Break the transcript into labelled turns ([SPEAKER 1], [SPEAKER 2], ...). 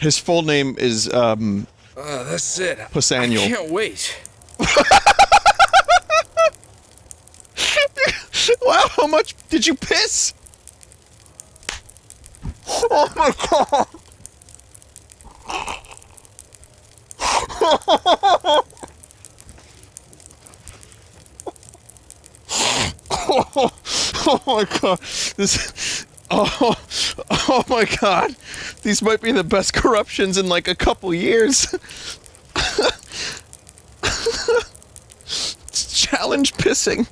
[SPEAKER 1] His full name is um
[SPEAKER 2] Uh, that's it.
[SPEAKER 1] Posaniel.
[SPEAKER 2] I can't wait.
[SPEAKER 1] Wow, how much did you piss? Oh my god. oh my god. This Oh, oh my god. These might be the best corruptions in like a couple years. challenge pissing.